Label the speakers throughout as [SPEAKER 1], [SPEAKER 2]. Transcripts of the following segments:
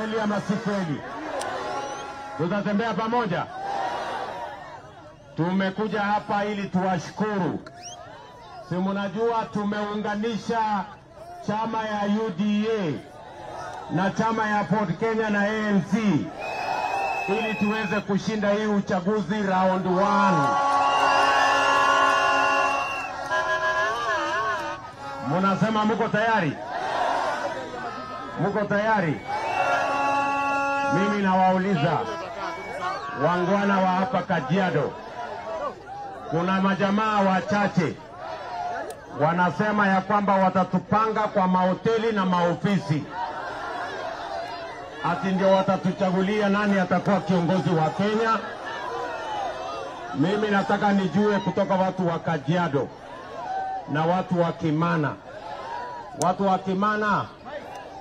[SPEAKER 1] Kweli ama si kweli? Tutatembea pamoja. Tumekuja hapa ili tuwashukuru. Si mnajua tumeunganisha chama ya UDA na chama ya Ford Kenya na ANC ili tuweze kushinda hii uchaguzi round 1. Munasema muko tayari? Muko tayari? Mimi nawauliza wangwana wa hapa Kajiado, kuna majamaa wachache wanasema ya kwamba watatupanga kwa mahoteli na maofisi, ati ndio watatuchagulia nani atakuwa kiongozi wa Kenya. Mimi nataka nijue kutoka watu wa Kajiado na watu wa Kimana, watu wa Kimana,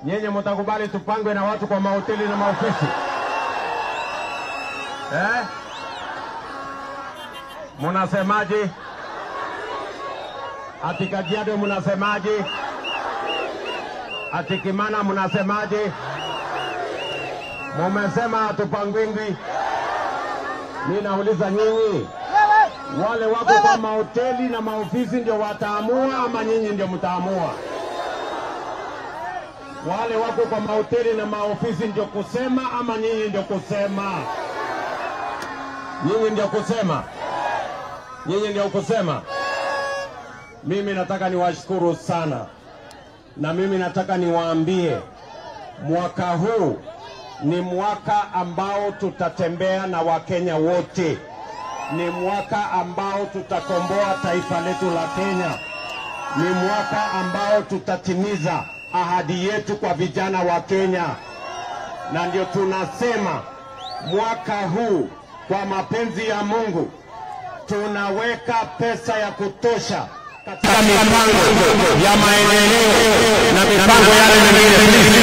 [SPEAKER 1] nyenye mtakubali tupangwe na watu kwa mahoteli na maofisi eh? Munasemaje? Ati Kajiado munasemaje? Ati Kimana munasemaje? Mumesema hatupangwingwi. Mi nauliza nyinyi, wale wako kwa mahoteli na maofisi ndio wataamua ama nyinyi ndio mtaamua? Wale wako kwa mahoteli na maofisi ndio kusema ama nyinyi ndio kusema? Nyinyi ndio kusema, nyinyi ndio kusema. Mimi nataka niwashukuru sana, na mimi nataka niwaambie mwaka huu ni mwaka ambao tutatembea na Wakenya wote, ni mwaka ambao tutakomboa taifa letu la Kenya, ni mwaka ambao tutatimiza ahadi yetu kwa vijana wa Kenya, na ndio tunasema mwaka huu kwa mapenzi ya Mungu tunaweka pesa ya kutosha katika mipango ya maendeleo na mipango yale mengine.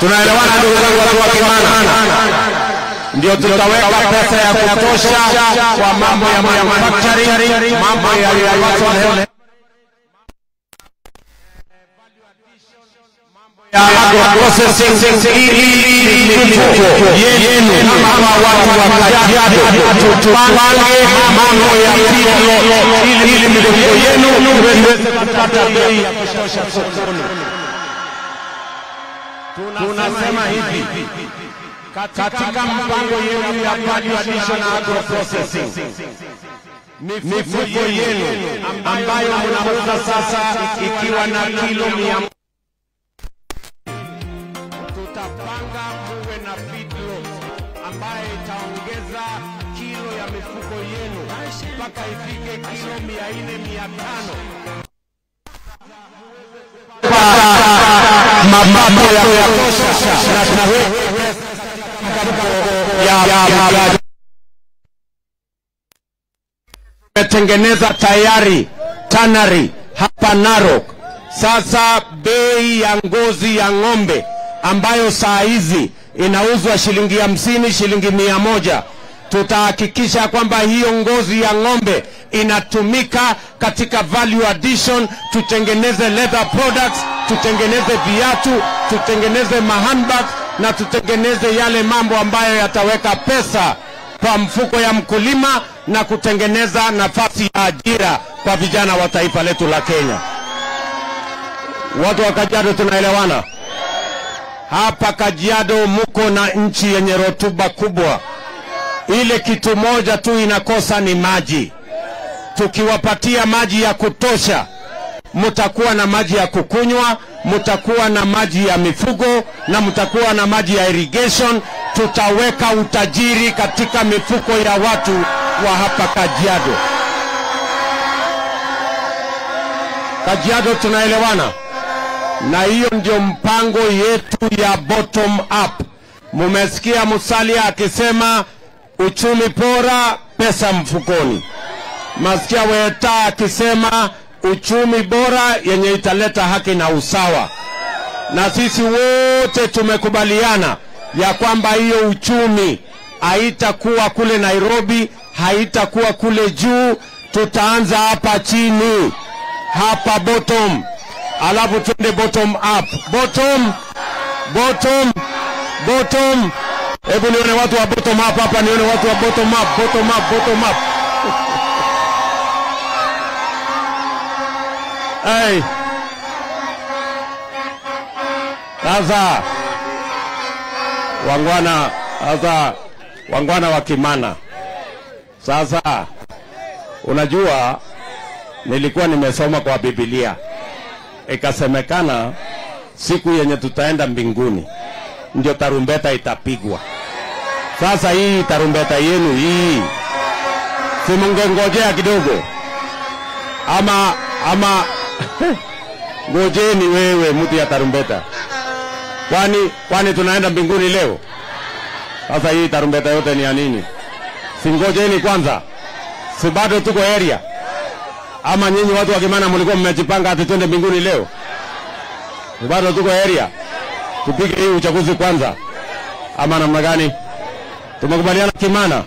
[SPEAKER 2] Tunaelewana ndugu zangu wa Kimana? Ndio tutaweka pesa ya kutosha kwa mambo ya manufacturing, mambo ya ili yenu iweze kupata bei kutosha sokoni. Tunasema hivi katika mpango yenu ya value addition na agroprocessing. mifuko yenu ambayo mnauza sasa ikiwa na kilo mia tutapanga muwe na feedlot ambayo itaongeza kilo ya mifuko yenu mpaka ifike kilo mia nne mia tano. Mapato ya kutosha. na tunaweka ya tayari tanari hapa Narok. Sasa bei ya ngozi ya ng'ombe ambayo saa hizi inauzwa shilingi hamsini, shilingi mia moja. Tutahakikisha kwamba hiyo ngozi ya ng'ombe inatumika katika value addition, tutengeneze leather products, tutengeneze viatu, tutengeneze mahandbags na tutengeneze yale mambo ambayo yataweka pesa kwa mfuko ya mkulima na kutengeneza nafasi ya ajira kwa vijana wa taifa letu la Kenya. Watu wa Kajiado tunaelewana? Hapa Kajiado muko na nchi yenye rotuba kubwa. Ile kitu moja tu inakosa ni maji. Tukiwapatia maji ya kutosha, mtakuwa na maji ya kukunywa, mtakuwa na maji ya mifugo na mtakuwa na maji ya irrigation. Tutaweka utajiri katika mifuko ya watu wa hapa Kajiado. Kajiado tunaelewana? na hiyo ndio mpango yetu ya bottom up. Mumesikia Musalia akisema uchumi bora, pesa mfukoni. Masikia Weta akisema uchumi bora yenye italeta haki na usawa, na sisi wote tumekubaliana ya kwamba hiyo uchumi haitakuwa kule Nairobi, haitakuwa kule juu, tutaanza hapa chini hapa bottom, alafu twende bottom up, bottom bottom bottom. Hebu nione watu wa bottom up hapa, nione watu wa bottom up, bottom up, bottom up. Hey. Sasa. Wangwana, sasa. Wangwana wa Kimana, sasa unajua nilikuwa nimesoma kwa Biblia. Ikasemekana siku yenye tutaenda mbinguni ndio tarumbeta itapigwa. Sasa hii tarumbeta yenu hii, simungengojea kidogo? Ama ama ngojeni wewe, mtu ya tarumbeta. Kwani kwani tunaenda mbinguni leo? Sasa hii tarumbeta yote ni ya nini? Singojeni kwanza, si bado tuko area? Ama nyinyi watu wa Kimana mlikuwa mmejipanga ati twende mbinguni leo? Si bado tuko area? Tupige hii uchaguzi kwanza, ama namna gani? Tumekubaliana Kimana.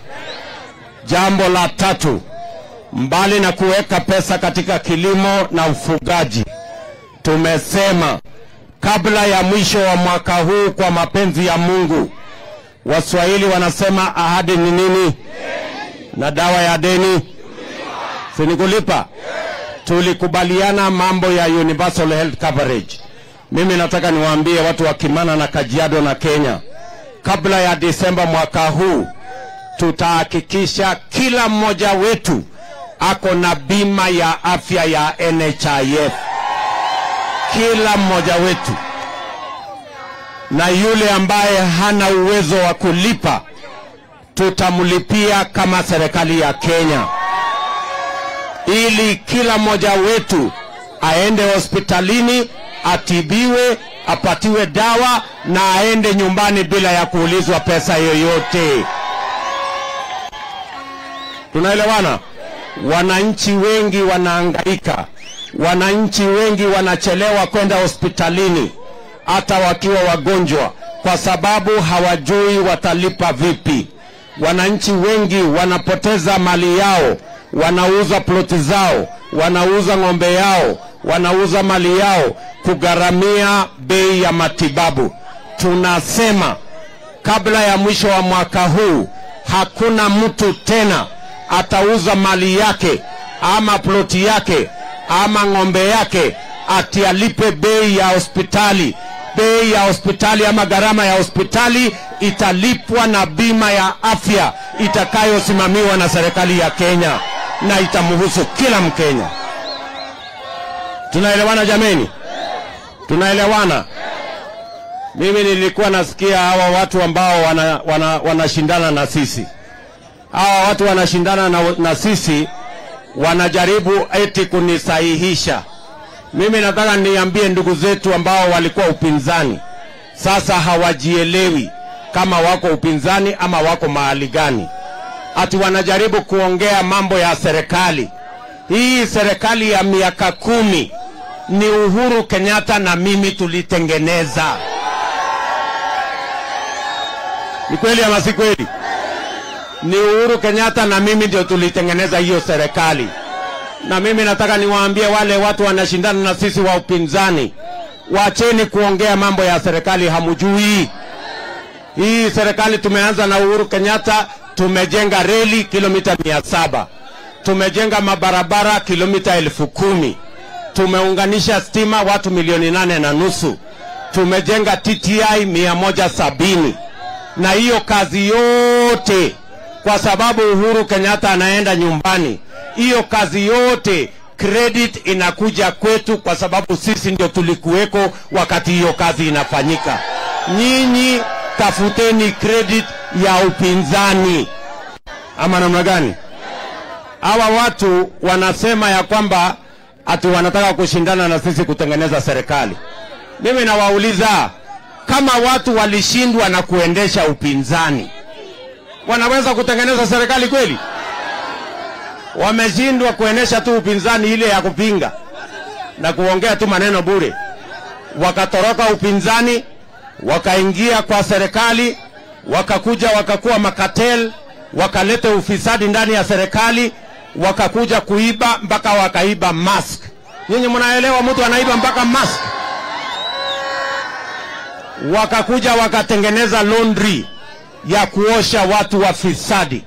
[SPEAKER 2] Jambo la tatu, mbali na kuweka pesa katika kilimo na ufugaji, tumesema kabla ya mwisho wa mwaka huu, kwa mapenzi ya Mungu, Waswahili wanasema ahadi ni nini? Na dawa ya deni sinikulipa. kulipa. Tulikubaliana mambo ya universal health coverage. Mimi nataka niwaambie watu wa Kimana na Kajiado na Kenya, kabla ya Disemba mwaka huu tutahakikisha kila mmoja wetu ako na bima ya afya ya NHIF, kila mmoja wetu, na yule ambaye hana uwezo wa kulipa tutamlipia kama serikali ya Kenya, ili kila mmoja wetu aende hospitalini atibiwe, apatiwe dawa na aende nyumbani bila ya kuulizwa pesa yoyote. Tunaelewana? Wananchi wengi wanaangaika, wananchi wengi wanachelewa kwenda hospitalini hata wakiwa wagonjwa, kwa sababu hawajui watalipa vipi. Wananchi wengi wanapoteza mali yao, wanauza ploti zao, wanauza ng'ombe yao, wanauza mali yao kugharamia bei ya matibabu. Tunasema kabla ya mwisho wa mwaka huu hakuna mtu tena atauza mali yake ama ploti yake ama ng'ombe yake ati alipe bei ya hospitali. Bei ya hospitali ama gharama ya hospitali italipwa na bima ya afya itakayosimamiwa na serikali ya Kenya na itamhusu kila Mkenya. Tunaelewana jameni? Tunaelewana? Mimi nilikuwa nasikia hawa watu ambao wanashindana wana, wana na sisi, hawa watu wanashindana na, na sisi wanajaribu eti kunisahihisha mimi. Nataka niambie ndugu zetu ambao walikuwa upinzani, sasa hawajielewi kama wako upinzani ama wako mahali gani, ati wanajaribu kuongea mambo ya serikali hii. Serikali ya miaka kumi ni Uhuru Kenyatta na mimi tulitengeneza. Ni kweli ama si kweli? Ni Uhuru Kenyatta na mimi ndio tulitengeneza hiyo serikali. Na mimi nataka niwaambie wale watu wanashindana na sisi wa upinzani, wacheni kuongea mambo ya serikali, hamujui. Hii serikali tumeanza na Uhuru Kenyatta, tumejenga reli kilomita mia saba tumejenga mabarabara kilomita elfu kumi tumeunganisha stima watu milioni nane na nusu tumejenga TTI mia moja sabini na hiyo kazi yote kwa sababu Uhuru Kenyatta anaenda nyumbani. Hiyo kazi yote credit inakuja kwetu kwa sababu sisi ndio tulikuweko wakati hiyo kazi inafanyika. Nyinyi tafuteni credit ya upinzani, ama namna gani? Hawa watu wanasema ya kwamba ati wanataka kushindana na sisi kutengeneza serikali. Mimi nawauliza kama watu walishindwa na kuendesha upinzani, wanaweza kutengeneza serikali kweli? Wameshindwa kuenesha tu upinzani ile ya kupinga na kuongea tu maneno bure, wakatoroka upinzani, wakaingia kwa serikali, wakakuja wakakuwa makatel, wakaleta ufisadi ndani ya serikali, wakakuja kuiba mpaka wakaiba mask Nyinyi mnaelewa mtu anaiba mpaka mask. Wakakuja wakatengeneza laundry ya kuosha watu wafisadi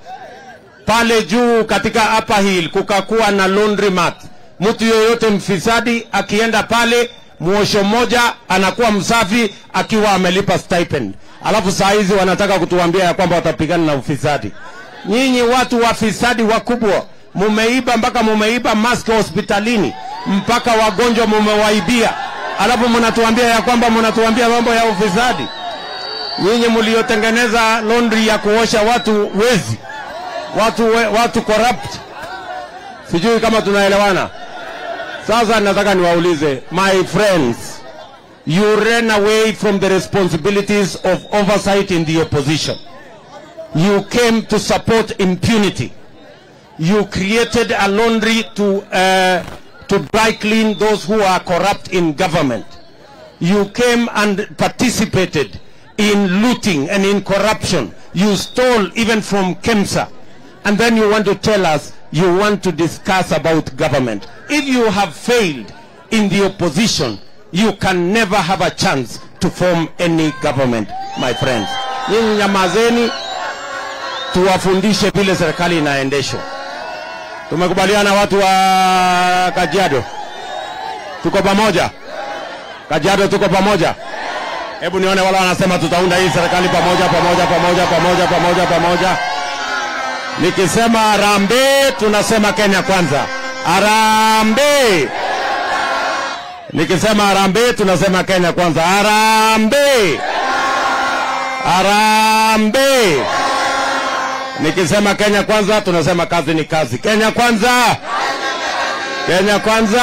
[SPEAKER 2] pale juu katika Upper Hill kukakuwa na laundry mat. Mtu yoyote mfisadi akienda pale, muosho mmoja anakuwa msafi akiwa amelipa stipend. Alafu saa hizi wanataka kutuambia ya kwamba watapigana na ufisadi. Nyinyi watu wafisadi wakubwa, mumeiba mpaka mumeiba mask hospitalini, mpaka wagonjwa mumewaibia, alafu mnatuambia ya kwamba mnatuambia mambo ya ufisadi. Nyinyi mliotengeneza laundry ya kuosha watu wezi watu, we, watu corrupt. Sijui kama tunaelewana. Sasa nataka niwaulize my friends, you ran away from the responsibilities of oversight in the opposition. You came to support impunity. You created a laundry to uh, to dry clean those who are corrupt in government. You came and participated in looting and in corruption. You stole even from KEMSA and then you want to tell us you want to discuss about government. If you have failed in the opposition, you can never have a chance to form any government, my friends. Nyinyi nyamazeni, tuwafundishe vile serikali inaendeshwa. Tumekubaliana watu wa Kajiado, tuko pamoja. Kajiado tuko pamoja. Hebu nione wale wanasema tutaunda hii serikali pamoja pamoja pamoja pamoja pamoja pamoja. Nikisema harambee, tunasema Kenya kwanza. Harambee! Nikisema harambee, tunasema Kenya kwanza. Harambee! Harambee! Nikisema Kenya kwanza, tunasema kazi ni kazi. Kenya kwanza! Kenya kwanza!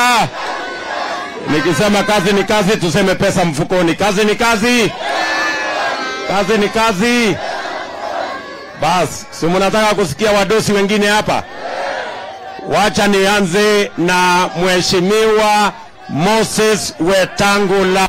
[SPEAKER 2] Nikisema kazi ni kazi, tuseme pesa mfukoni. Kazi ni kazi, kazi ni kazi. Basi, si mnataka kusikia wadosi wengine hapa? Wacha nianze na Mheshimiwa Moses Wetangula.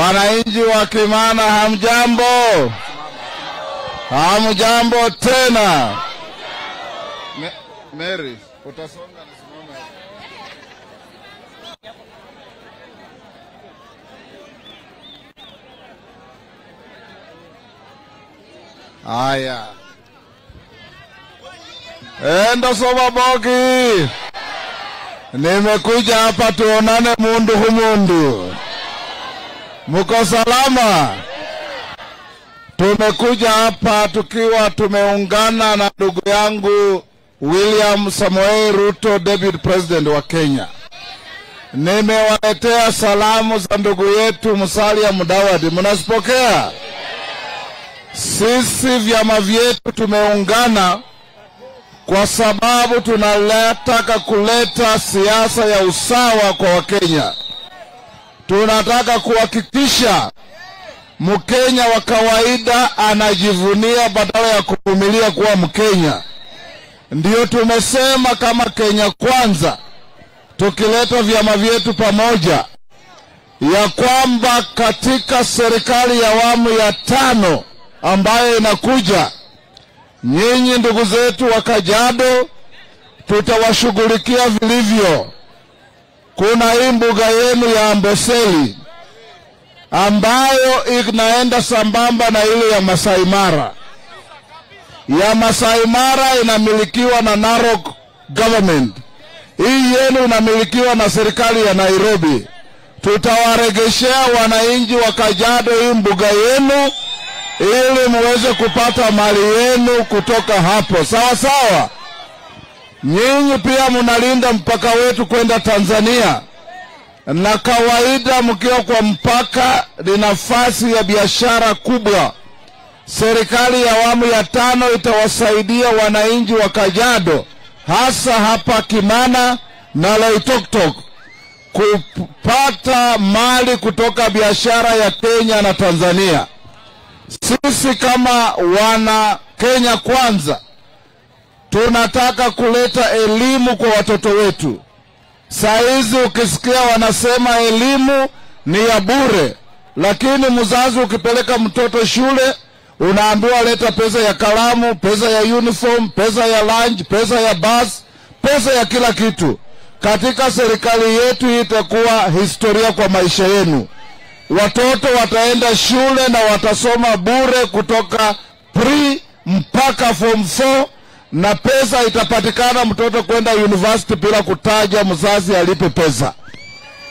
[SPEAKER 3] Wananchi wa Kimana, hamjambo? Hamjambo tena. Me, Mary, utasonga nisimame hapo. Haya. Enda soma bogi. Nimekuja hapa tuonane mundu humundu. Muko salama? Tumekuja hapa tukiwa tumeungana na ndugu yangu William Samoei Ruto, David President wa Kenya. Nimewaletea salamu za ndugu yetu Musalia Mudavadi, mnazipokea? Sisi vyama vyetu tumeungana kwa sababu tunataka kuleta siasa ya usawa kwa Wakenya. Tunataka kuhakikisha Mkenya wa kawaida anajivunia badala ya kuvumilia kuwa Mkenya. Ndiyo tumesema kama Kenya Kwanza, tukileta vyama vyetu pamoja, ya kwamba katika serikali ya awamu ya tano ambayo inakuja nyinyi ndugu zetu wa Kajiado tutawashughulikia vilivyo. Kuna hii mbuga yenu ya Amboseli ambayo inaenda sambamba na ile ya Masai Mara. Ya Masai Mara inamilikiwa na Narok government, hii yenu inamilikiwa na serikali ya Nairobi. Tutawaregeshea wananchi wa kajado hii mbuga yenu ili muweze kupata mali yenu kutoka hapo, sawa sawa. Nyinyi pia mnalinda mpaka wetu kwenda Tanzania, na kawaida mkiwa kwa mpaka ni nafasi ya biashara kubwa. Serikali ya awamu ya tano itawasaidia wananchi wa kajado hasa hapa Kimana na Loitoktok kupata mali kutoka biashara ya Kenya na Tanzania. Sisi kama wana Kenya Kwanza, tunataka kuleta elimu kwa watoto wetu. Saa hizi ukisikia wanasema elimu ni ya bure, lakini mzazi ukipeleka mtoto shule unaambiwa leta pesa ya kalamu, pesa ya uniform, pesa ya lunch, pesa ya bus, pesa ya kila kitu. Katika serikali yetu hii itakuwa historia kwa maisha yenu. Watoto wataenda shule na watasoma bure kutoka pre mpaka form 4 na pesa itapatikana mtoto kwenda university bila kutaja mzazi alipe pesa.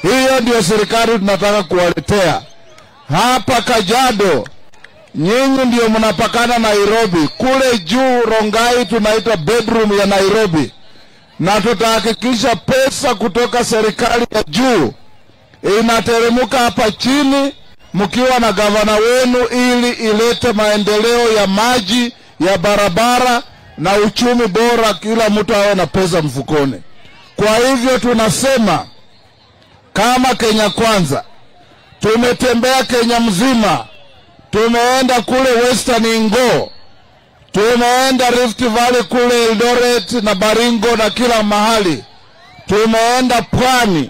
[SPEAKER 3] Hiyo ndio serikali tunataka kuwaletea. Hapa kajado Nyinyi ndio mnapakana Nairobi, kule juu Rongai tunaita bedroom ya Nairobi, na tutahakikisha pesa kutoka serikali ya juu inateremka hapa chini, mkiwa na gavana wenu, ili ilete maendeleo ya maji, ya barabara na uchumi bora, kila mtu awe na pesa mfukoni. Kwa hivyo tunasema kama Kenya Kwanza, tumetembea Kenya mzima, tumeenda kule Western Ingo, tumeenda Rift Valley kule Eldoret na Baringo na kila mahali, tumeenda pwani,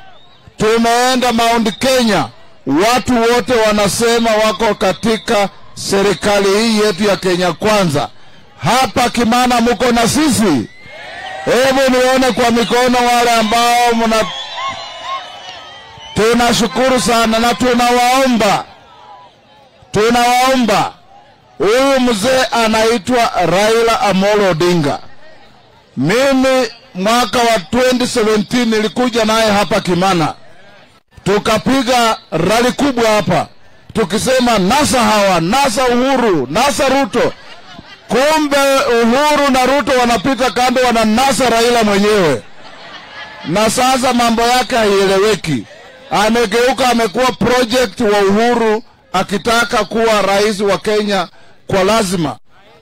[SPEAKER 3] tumeenda Mount Kenya. Watu wote wanasema wako katika serikali hii yetu ya Kenya Kwanza. Hapa Kimana muko na sisi? Hebu nione kwa mikono wale ambao mna. Tunashukuru sana na tunawaomba, tunawaomba. Huyu mzee anaitwa Raila Amolo Odinga. Mimi mwaka wa 2017 nilikuja naye hapa Kimana, tukapiga rali kubwa hapa tukisema nasa hawa, nasa Uhuru, nasa Ruto. Kumbe Uhuru na Ruto wanapita kando, wananasa Raila mwenyewe, na sasa mambo yake haieleweki. Amegeuka, amekuwa project wa Uhuru akitaka kuwa rais wa Kenya kwa lazima.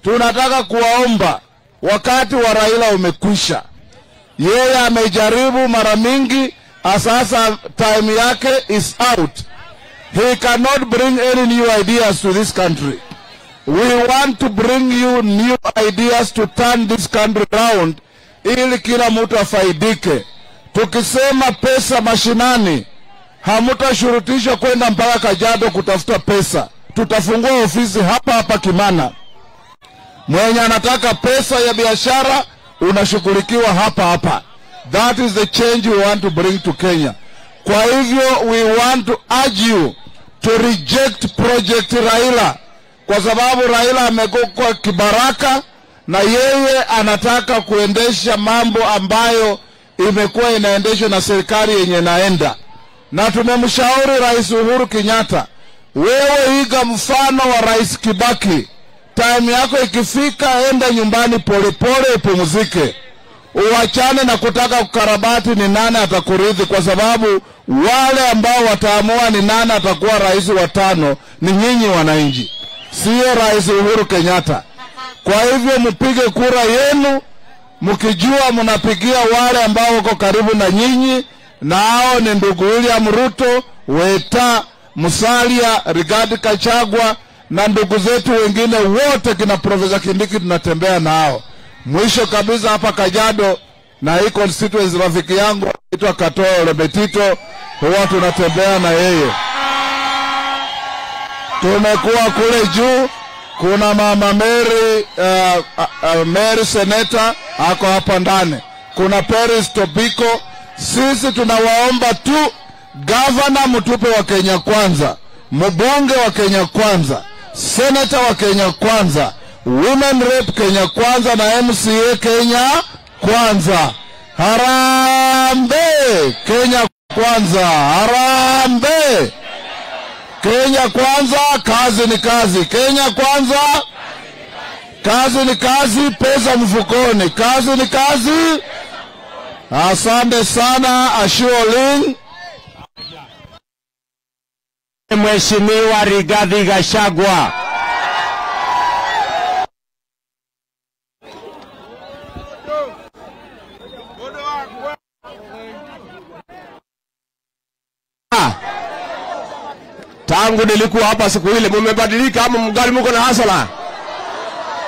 [SPEAKER 3] Tunataka kuwaomba, wakati wa Raila umekwisha. Yeye amejaribu mara mingi, sasa time yake is out. He cannot bring any new ideas to this country. We want to bring you new ideas to turn this country round ili kila mtu afaidike. Tukisema pesa mashinani, hamutashurutishwa kwenda mpaka kajado kutafuta pesa. Tutafungua ofisi hapa hapa Kimana. Mwenye anataka pesa ya biashara unashughulikiwa hapa hapa. That is the change we want to bring to Kenya. Kwa hivyo we want to urge you to reject project Raila kwa sababu Raila amekuwa kibaraka na yeye anataka kuendesha mambo ambayo imekuwa inaendeshwa na serikali yenye naenda, na tumemshauri Rais Uhuru Kenyatta, wewe iga mfano wa Rais Kibaki. Time yako ikifika, enda nyumbani polepole, upumzike, uachane na kutaka kukarabati ni nani atakurithi, kwa sababu wale ambao wataamua ni nani atakuwa rais wa tano ni nyinyi wananchi, siyo Rais Uhuru Kenyatta. Kwa hivyo mpige kura yenu mkijua mnapigia wale ambao wako karibu na nyinyi, na hao ni ndugu William Ruto, Weta, Musalia, Rigathi Kachagwa na ndugu zetu wengine wote, kina Profesa Kindiki tunatembea nao. Mwisho kabisa hapa Kajado na hii constituency, rafiki yangu anaitwa Katoo Lebetito, huwa tunatembea na yeye. Tumekuwa kule juu kuna mama Mary, uh, uh, uh, Mary Seneta ako hapa ndani, kuna Peris Tobiko. Sisi tunawaomba tu gavana, mtupe wa Kenya Kwanza, mbunge wa Kenya Kwanza, seneta wa Kenya Kwanza, women rep Kenya Kwanza na MCA Kenya Kwanza. Harambe Kenya Kwanza, harambee Kenya Kwanza, kazi ni kazi. Kenya Kwanza, kazi ni kazi, pesa mfukoni. Kazi ni kazi. Asante sana, Ashuoling.
[SPEAKER 2] Mheshimiwa Rigathi Gachagua. Tangu nilikuwa hapa siku ile, mumebadilika ama mgali muko na hasala?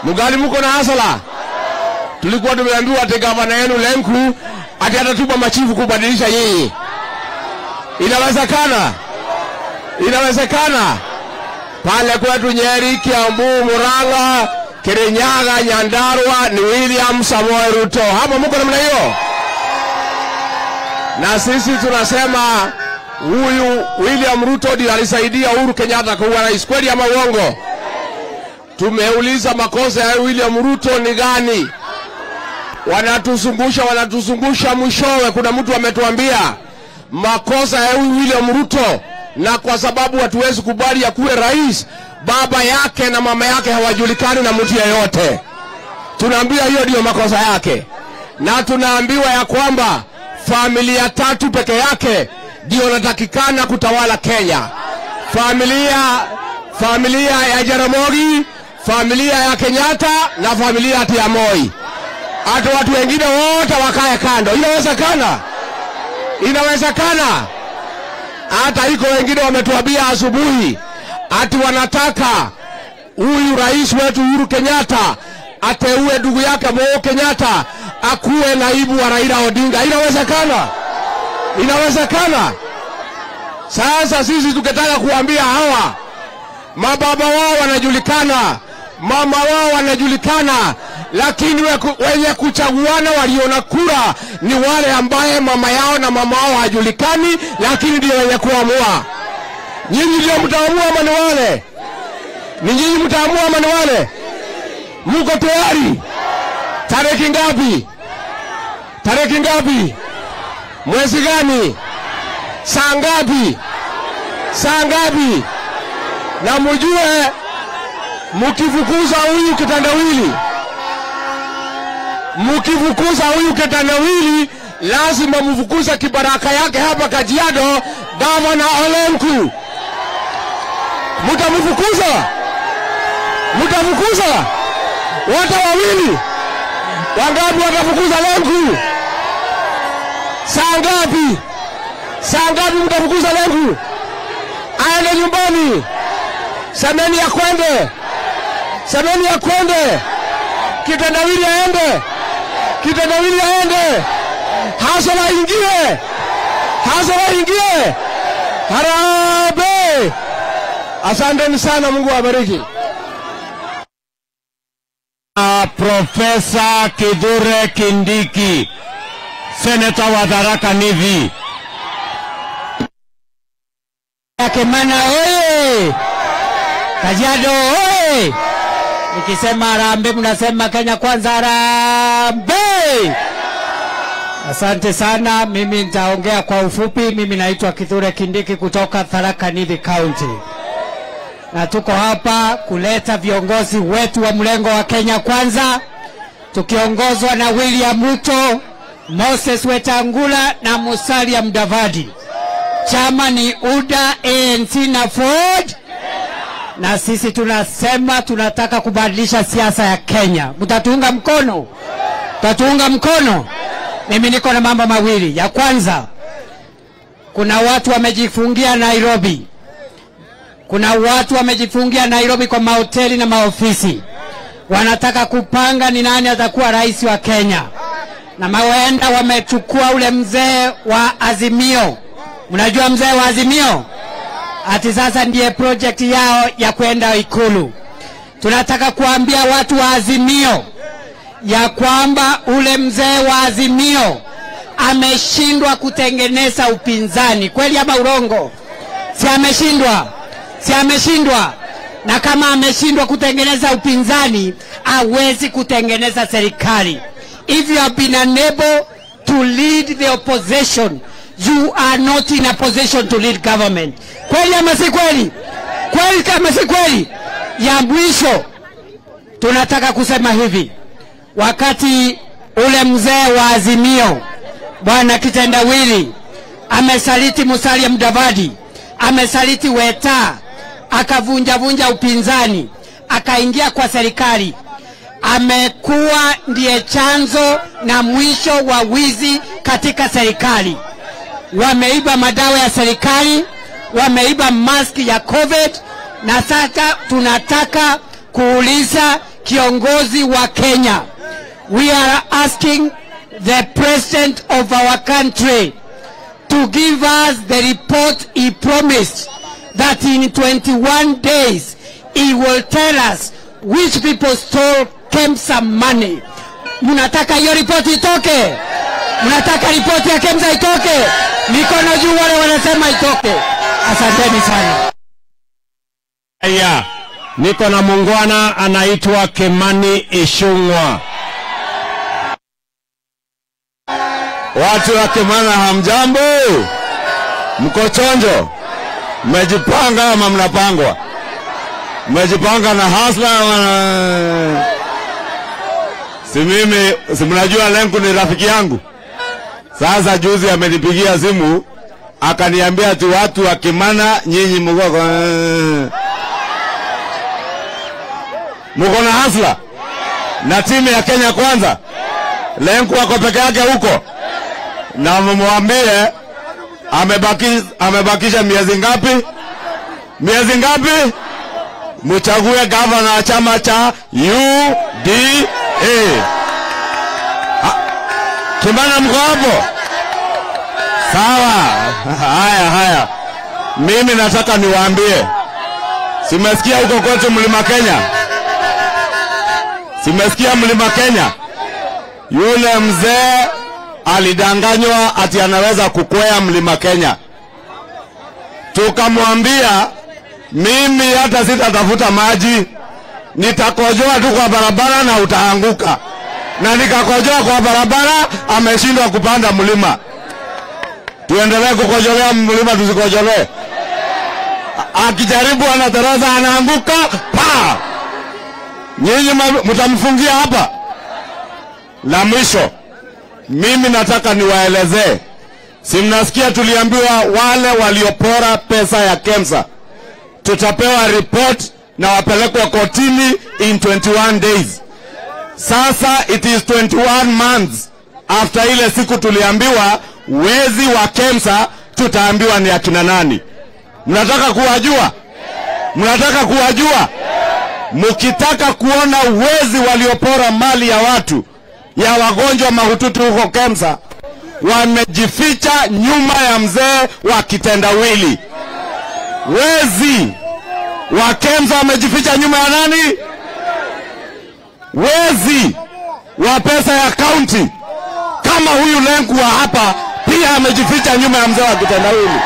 [SPEAKER 4] Mgali muko na hasala? Tulikuwa tumeambiwa ati gavana yenu Lenku ati atatuma machifu kubadilisha yeye. Inawezekana? Inawezekana? Pale kwetu Nyeri, Kiambu, Murang'a, Kirinyaga, Nyandarua ni William Samoei Ruto. Hapo muko namna hiyo? Na sisi tunasema huyu William Ruto ndiye alisaidia Uhuru Kenyatta kuwa rais, kweli ama uongo? Tumeuliza makosa ya William Ruto ni gani? Wanatuzungusha, wanatuzungusha, mwishowe kuna mtu ametuambia makosa ya huyu William Ruto, na kwa sababu hatuwezi kubali ya kuwe rais, baba yake na mama yake hawajulikani na mtu yeyote. Tunaambia hiyo ndiyo makosa yake, na tunaambiwa ya kwamba familia tatu peke yake ndio natakikana kutawala Kenya. Familia familia ya Jaramogi, familia ya Kenyatta na familia ya Moi. Hata watu wengine wote wakae kando. Inawezekana? Inawezekana? Hata iko wengine wametuambia asubuhi ati wanataka huyu rais wetu Uhuru Kenyatta ateue ndugu yake Moi Kenyatta akuwe naibu wa Raila Odinga. Inawezekana? Inawezekana? Sasa sisi tukitaka kuambia hawa mababa wao wanajulikana, mama wao wanajulikana, lakini wenye kuchaguana waliona kura ni wale ambaye mama yao na mama wao hajulikani, lakini ndio wenye kuamua. Nyinyi ndio mtaamua ama ni wale? Ni nyinyi mtaamua ama ni wale? Mko tayari? Tarehe ngapi? Tarehe ngapi? Mwezi gani? Saa ngapi? Saa ngapi? Na mujue mukifukuza huyu kitandawili, mukifukuza huyu kitandawili, lazima mufukuza kibaraka yake hapa Kajiado, gavana Olenku. Mutamufukuza, mutafukuza wote wawili. Wangapi watafukuza Lenku? Saa ngapi? Saa ngapi mtafukuza lengu? Aende nyumbani. Semeni ya kwende, semeni ya kwende. Kitendawili aende, kitendawili aende. hasola ingie, hasola ingie. harabe. Asanteni sana, Mungu awabariki.
[SPEAKER 2] Uh, Profesa kidure Kindiki, seneta wa Tharaka Nithi.
[SPEAKER 5] Kimana oye! Kajiado oye! Nikisema harambee mnasema Kenya kwanza harambee! Asante sana, mimi nitaongea kwa ufupi. Mimi naitwa Kithure Kindiki kutoka Tharaka Nithi County, na tuko hapa kuleta viongozi wetu wa mlengo wa Kenya kwanza, tukiongozwa na William Ruto, Moses Wetangula na Musalia Mudavadi. Chama ni UDA, ANC na Ford, na sisi tunasema tunataka kubadilisha siasa ya Kenya. Mtatuunga mkono? Mtatuunga mkono? Mimi niko na mambo mawili. Ya kwanza, kuna watu wamejifungia Nairobi, kuna watu wamejifungia Nairobi kwa mahoteli na maofisi, wanataka kupanga ni nani atakuwa rais wa Kenya, na mawenda wamechukua ule mzee wa Azimio. Mnajua mzee wa Azimio ati sasa ndiye project yao ya kwenda Ikulu. Tunataka kuambia watu wa Azimio ya kwamba ule mzee wa Azimio ameshindwa kutengeneza upinzani. Kweli ama urongo? Si ameshindwa? Si ameshindwa? Na kama ameshindwa kutengeneza upinzani, hawezi kutengeneza serikali. If you have been unable to lead the opposition, you are not in a position to lead government. Kweli ama si kweli? Kweli kama si kweli? Ya mwisho tunataka kusema hivi, wakati ule mzee wa Azimio bwana Kitendawili amesaliti Musalia Mudavadi, amesaliti Weta, akavunjavunja upinzani, akaingia kwa serikali, amekuwa ndiye chanzo na mwisho wa wizi katika serikali. Wameiba madawa ya serikali, wameiba maski ya COVID, na sasa tunataka kuuliza kiongozi wa Kenya. We are asking the president of our country to give us the report he promised that in 21 days he will tell us which people stole KEMSA money. Mnataka hiyo ripoti itoke? Mnataka ripoti ya KEMSA itoke? Mikono juu wale wanasema itoke. Asanteni sana.
[SPEAKER 2] Haya, niko na mungwana anaitwa Kimani Ishung'wa.
[SPEAKER 1] Watu wa Kimana hamjambo? Mko chonjo? Mmejipanga ama mnapangwa? Mmejipanga na hasla ama. Si mimi, si mnajua Lenku ni rafiki yangu. Sasa juzi amenipigia simu akaniambia tu watu wa Kimana nyinyi mko mko na hasla na timu ya Kenya kwanza. Lenku ako peke yake huko, na mumwambie amebaki, amebakisha miezi ngapi? Miezi ngapi? Mchague gavana wa chama cha UDA. Ha, Kimana, mko hapo? Sawa. Haya, haya, mimi nataka niwaambie, simesikia huko kwetu mlima Kenya, simesikia mlima Kenya? Yule mzee alidanganywa ati anaweza kukwea mlima Kenya. Tukamwambia mimi hata sitatafuta maji, nitakojoa tu kwa barabara na utaanguka. Na nikakojoa kwa barabara, ameshindwa kupanda mlima. Tuendelee kukojolea mlima, tusikojolee? Akijaribu anatereza, anaanguka pa. Nyinyi mtamfungia hapa. La mwisho, mimi nataka niwaelezee, si mnasikia tuliambiwa wale waliopora pesa ya KEMSA tutapewa report na wapelekwa kotini in 21 days. Sasa it is 21 months after ile siku tuliambiwa wezi wa KEMSA tutaambiwa ni akina nani. Mnataka kuwajua? Mnataka kuwajua? Mkitaka kuona wezi waliopora mali ya watu ya wagonjwa mahututi huko KEMSA, wamejificha nyuma ya mzee wa kitendawili. Wezi wa KEMSA wamejificha nyuma ya nani? Wezi wa pesa ya kaunti kama huyu Lenku wa hapa pia amejificha nyuma ya mzee wa kitendawili.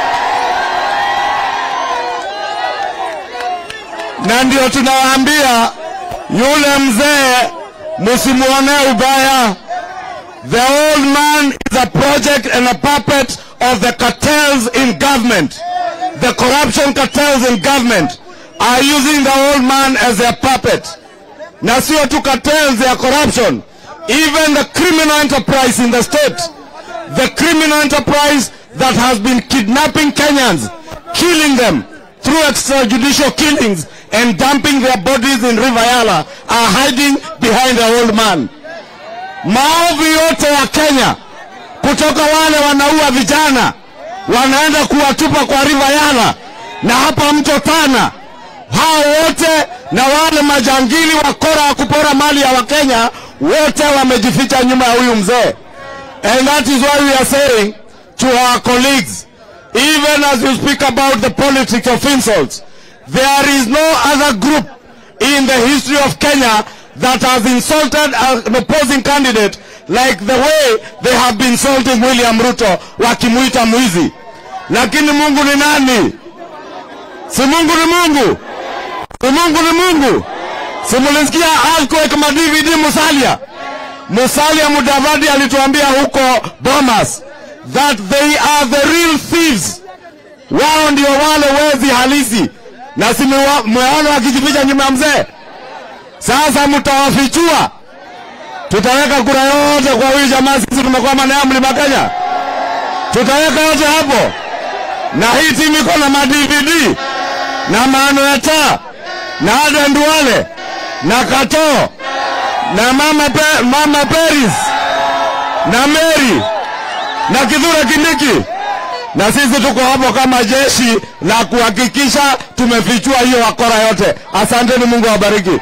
[SPEAKER 1] na ndio tunawaambia yule mzee msimuonee ubaya. The old man is a project and a puppet of the cartels in government. The corruption cartels in government are using the old man as their puppet. Na sio tu cartels their corruption, even the criminal enterprise in the state, the criminal enterprise that has been kidnapping Kenyans, killing them through extrajudicial killings and dumping their bodies in River Yala are hiding behind the old man. Maovu yote ya Kenya kutoka wale wanaua vijana wanaenda kuwatupa kwa River Yala na hapa mto Tana, hao wote na wale majangili wakora wa kupora mali ya Wakenya wote wamejificha nyuma ya huyu mzee. And that is why we are saying to our colleagues, even as you speak about the politics of insults, there is no other group in the history of Kenya that has insulted an opposing candidate like the way they have been insulting William Ruto wakimuita mwizi. Lakini Mungu ni nani? Si Mungu ni Mungu? Mungu ni Mungu? Simulisikia earthquake ma DVD Musalia? Musalia Mudavadi alituambia huko Bomas that they are the real thieves. Wao ndio wale wezi halisi, na si mmeona wakijificha nyuma ya mzee. Sasa mtawafichua, tutaweka kura yote kwa huyu jamaa. Sisi tumekwama naye mlima Kenya, tutaweka yote hapo, na hii timu iko na ma DVD na maano ya taa na Aden Duale na Kato na mama, pe, mama Peris na Mary na Kithure Kindiki, na sisi tuko hapo kama jeshi la kuhakikisha tumefichua hiyo wakora yote. Asanteni, Mungu awabariki.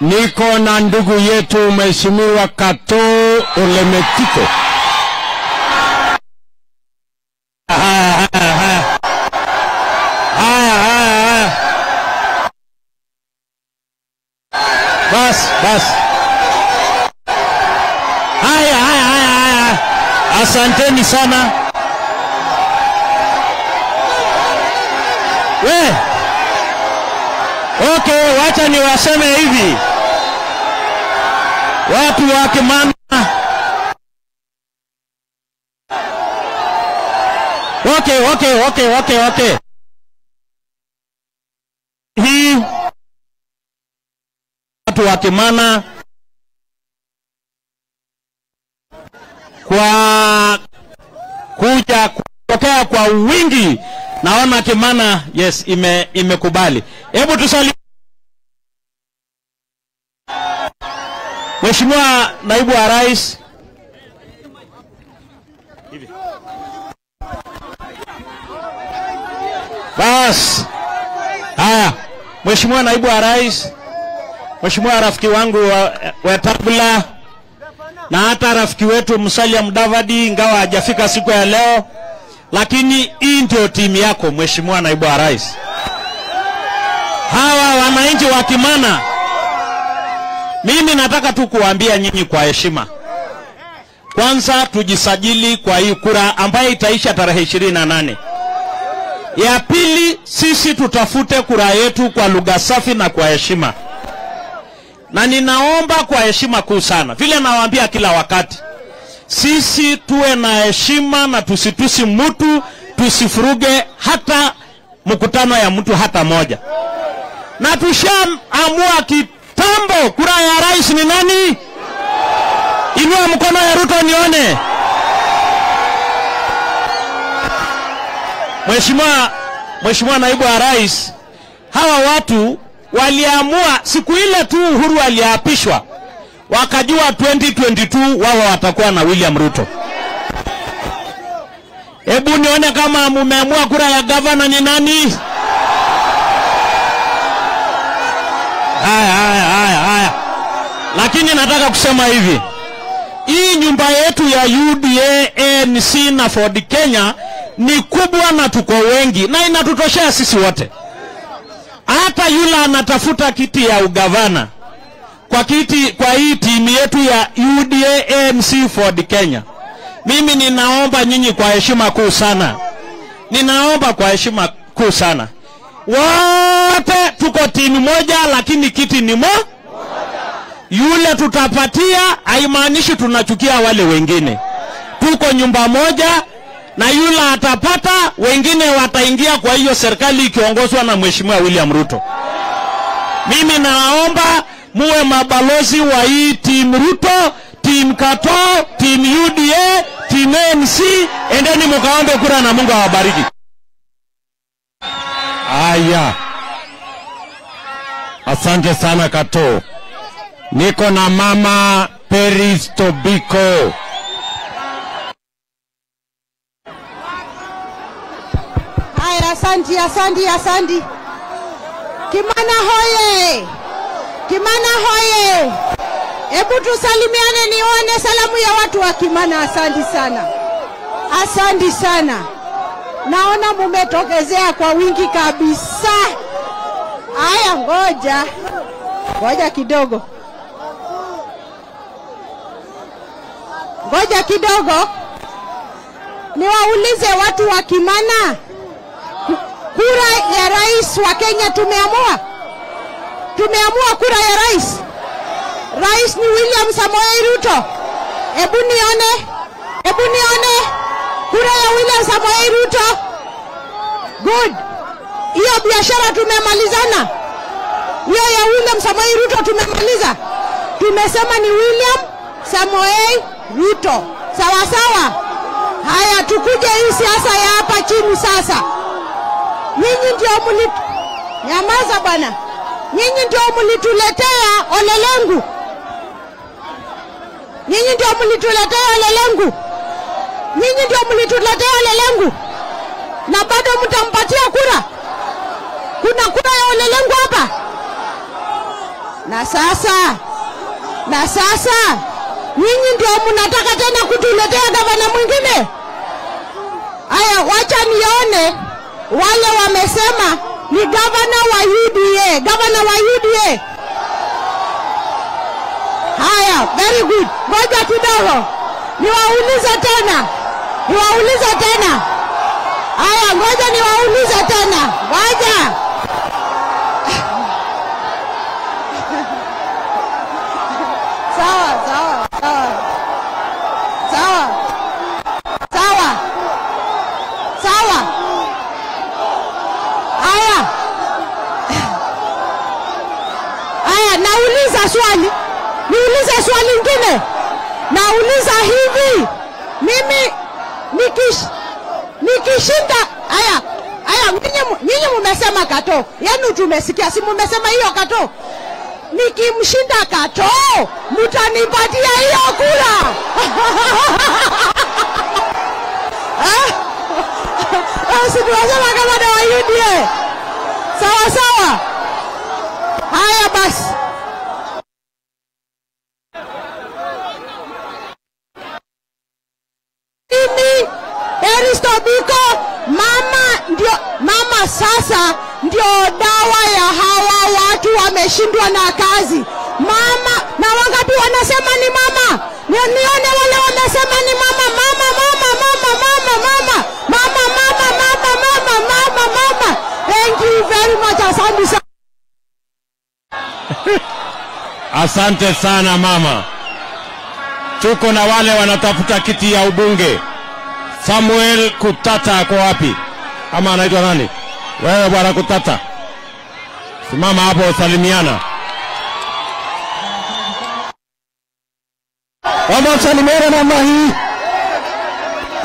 [SPEAKER 6] niko na ndugu yetu Mheshimiwa Kato Olemetiko. Haya, haya, haya. Haya, haya, haya. Bas, bas. Haya, haya, haya, haya. Asanteni sana. We. Okay, wacha niwaseme hivi. Watu wa Kimana Okay, okay, okay, okay, okay. Hii watu wa Kimana kwa kuja kutokea kwa wingi, naona Kimana yes, ime imekubali. Hebu tusali. Mheshimiwa Naibu wa Rais, Bas. Haya. Mheshimiwa Naibu wa Rais, Mheshimiwa rafiki wangu wa, wa Tabla na hata rafiki wetu Musalia Mudavadi, ingawa hajafika siku ya leo, lakini hii ndio timu yako Mheshimiwa Naibu wa Rais. Hawa wananchi wa Kimana, mimi nataka tu kuwaambia nyinyi kwa heshima, kwanza tujisajili kwa hii kura ambayo itaisha tarehe ishirini na nane. Ya pili, sisi tutafute kura yetu kwa lugha safi na kwa heshima, na ninaomba kwa heshima kuu sana, vile nawaambia kila wakati, sisi tuwe na heshima na tusitusi mtu, tusifuruge hata mkutano ya mtu hata moja, na tushaamua kitambo kura ya rais ni nani. Inua mkono ya Ruto nione. Mheshimiwa Mheshimiwa Naibu wa Rais, hawa watu waliamua siku ile tu Uhuru aliapishwa, wakajua 2022 wao watakuwa na William Ruto. Hebu nione kama mumeamua kura ya gavana ni nani? Haya, haya, haya, haya. Lakini nataka kusema hivi, hii nyumba yetu ya UDA, ANC na Ford Kenya ni kubwa na tuko wengi na inatutoshea sisi wote. Hata yule anatafuta kiti ya ugavana kwa kiti kwa hii timu yetu ya UDA AMC Ford Kenya, mimi ninaomba nyinyi kwa heshima kuu sana, ninaomba kwa heshima kuu sana, wote tuko timu moja, lakini kiti ni mo yule tutapatia, haimaanishi tunachukia wale wengine. Tuko nyumba moja na yule atapata, wengine wataingia kwa hiyo serikali ikiongozwa na Mheshimiwa William Ruto. Mimi naomba muwe mabalozi wa hii timu Ruto, timu Kato, timu UDA, timu NC. Endeni mkaombe kura na Mungu awabariki. Aya, asante sana Kato. Niko na mama Peris Tobiko.
[SPEAKER 7] Haya, asanti, asanti, asanti. Kimana hoye! Kimana hoye! Hebu tusalimiane nione salamu ya watu wa Kimana. Asanti sana, asanti sana. Naona mumetokezea kwa wingi kabisa. Haya, ngoja ngoja kidogo, ngoja kidogo, niwaulize watu wa Kimana, kura ya rais wa Kenya tumeamua, tumeamua kura ya rais. Rais ni William Samoei Ruto. Hebu nione, hebu nione kura ya William Samoei Ruto. Good, hiyo biashara tumemalizana, hiyo ya William Samoei Ruto tumemaliza. Tumesema ni William Samoei Ruto, sawa sawa. Haya, tukuje hii siasa ya hapa chini sasa. Nyinyi ndio mlitu nyamaza bwana, nyinyi ndio mlituletea Olelengu, nyinyi ndio mlituletea Olelengu, nyinyi ndio mlituletea Olelengu, na bado mtampatia kura. Kuna kura ya Olelengu hapa, na sasa na sasa nyinyi ndio mnataka tena kutuletea gavana mwingine? Aya wacha nione wale wamesema ni gavana wa uda gavana wa uda haya very good. Ngoja kidogo. Niwaulize tena. Niwaulize tena. Haya ngoja niwaulize tena. Ngoja sawa sawa sawa sawa sawa sawa haya haya nauliza swali. Niulize swali lingine. Nauliza hivi. Mimi nikish, nikishinda haya haya nyinyi mu- nyinyi mumesema kato. Yenu tumesikia si mumesema hiyo kato? Nikimshinda kato mutanipatia hiyo kura. Eh? Eh, si tunasema kama na wa UDA sawa sawa. Haya basi mimi Eristo Biko mama ndio mama sasa ndio dawa ya hawa watu wameshindwa na kazi mama na wakati wanasema ni mama Ni- nione wale wanasema ni mama mama mama mama mama mama mama mama mama mama mama mama thank you very much asante sana
[SPEAKER 2] Asante sana mama. Tuko na wale wanatafuta kiti ya ubunge. Samuel Kutata ako wapi? Ama anaitwa nani? Wewe bwana Kutata, simama hapo, salimiana.
[SPEAKER 6] Omba usalimiana namna hii.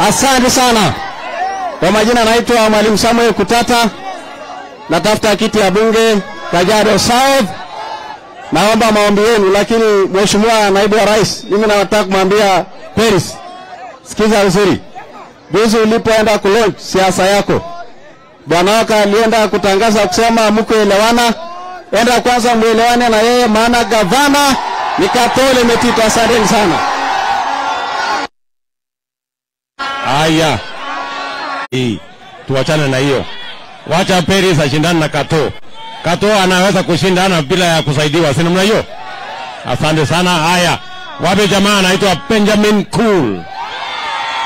[SPEAKER 6] Asante sana. Kwa majina naitwa Mwalimu Samuel Kutata, natafuta kiti ya bunge Kajiado South. Naomba maombi yenu, lakini Mheshimiwa Naibu wa Rais, mimi nataka kumwambia Peris, sikiza vizuri. Juzi ulipoenda kulaunch siasa yako, bwana wako alienda kutangaza kusema mkuelewana, enda kwanza mwelewane na yeye, maana gavana ni Katole Metito. Asanteni sana.
[SPEAKER 2] Haya, tuwachane na hiyo, wacha Peris ashindane na Kato. Kato anaweza kushindana bila ya kusaidiwa, si namna hiyo? Asante sana. Haya, wape jamaa anaitwa Benjamin Cool?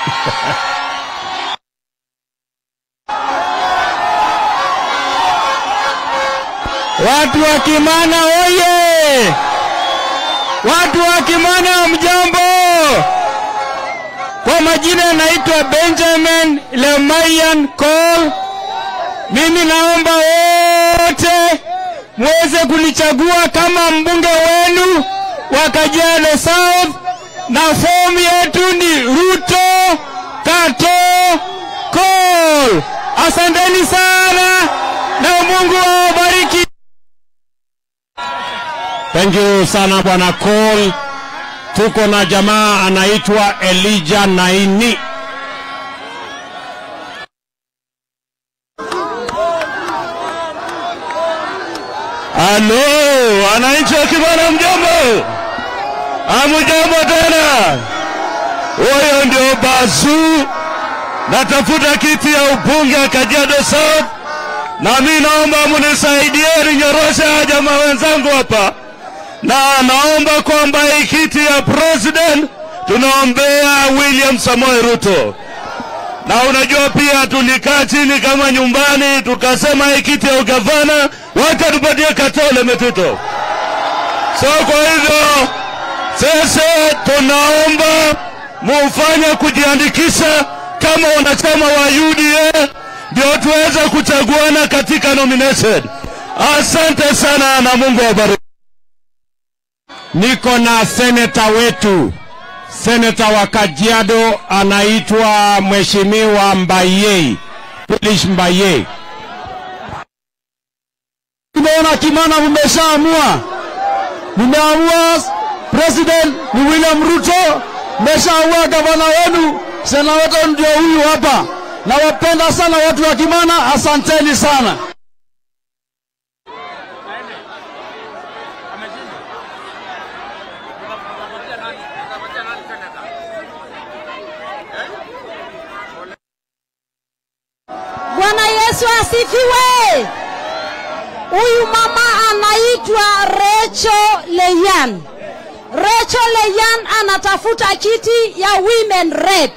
[SPEAKER 6] Watu wa Kimana oye! Watu wa Kimana mjambo! Kwa majina naitwa Benjamin Lemayan Cole. Mimi naomba wote muweze kunichagua kama mbunge wenu wa Kajiado South, na fomu yetu ni Ruto Kato Cole. Asanteni sana na Mungu awabariki.
[SPEAKER 2] Thank you sana bwana Cole. Tuko na jamaa anaitwa Elijah Naini.
[SPEAKER 8] Halo, wananchi wa Kimara mjambo? amujambo tena? Huyo ndio Bazu, natafuta kiti ya ubunge Kajiado South, na mi naomba munisaidie ninyoroshe jamaa wenzangu hapa, na naomba kwamba ikiti ya president tunaombea William Samoei Ruto na unajua pia tulikaa chini kama nyumbani tukasema ikiti kiti ya ugavana wacha tupatie Katole Metito. So kwa hivyo sasa tunaomba mufanye kujiandikisha kama wanachama wa UDA ndio tuweze kuchaguana katika nomination. Asante sana na Mungu awabariki.
[SPEAKER 2] Niko na seneta wetu, seneta wa Kajiado anaitwa Mheshimiwa Mbaye, Phyllis Mbaye.
[SPEAKER 6] Tumeona Kimana mmeshaamua, mmeamua president ni William Ruto, mmeshaamua gavana wenu, sena wetu ndio huyu hapa. Nawapenda sana watu wa Kimana, asanteni sana.
[SPEAKER 7] Yesu asifiwe. Huyu mama anaitwa Rachel Leyan. Rachel Leyan anatafuta kiti ya women rep.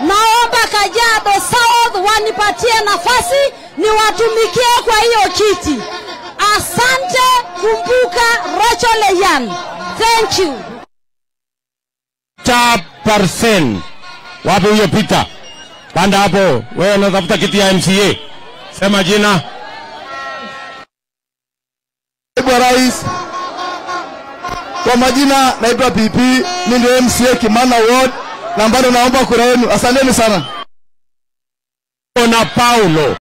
[SPEAKER 7] Naomba Kajiado South wanipatie nafasi niwatumikie kwa hiyo kiti. Asante, kumbuka Recho Leyan. Thank you.
[SPEAKER 2] Peter Parsen. Wapi huyo Peter? Panda hapo, wewe unatafuta kiti ya MCA. Sema jina.
[SPEAKER 3] Naibu Rais, kwa majina naitwa PP, mimi ndio MCA Kimana Ward na bado naomba kura yenu. Asanteni sana.
[SPEAKER 2] Na Paulo.